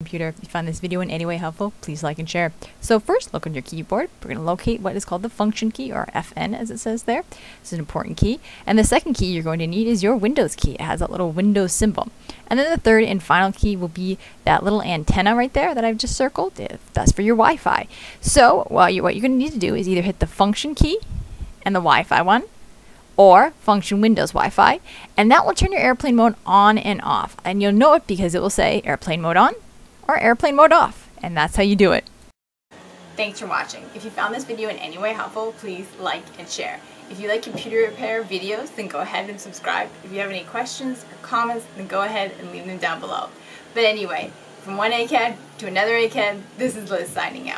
computer. If you found this video in any way helpful, please like and share. So first, look on your keyboard. We're going to locate what is called the function key, or FN as it says there. This is an important key. And the second key you're going to need is your Windows key. It has that little Windows symbol. And then the third and final key will be that little antenna right there that I've just circled. That's for your Wi-Fi. So what you're going to need to do is either hit the function key and the Wi-Fi one, or function Windows Wi-Fi, and that will turn your airplane mode on and off. And you'll know it because it will say airplane mode on or airplane mode off. And that's how you do it. Thanks for watching. If you found this video in any way helpful, please like and share. If you like computer repair videos, then go ahead and subscribe. If you have any questions or comments, then go ahead and leave them down below. But anyway, from one egghead to another egghead, this is Liz signing out.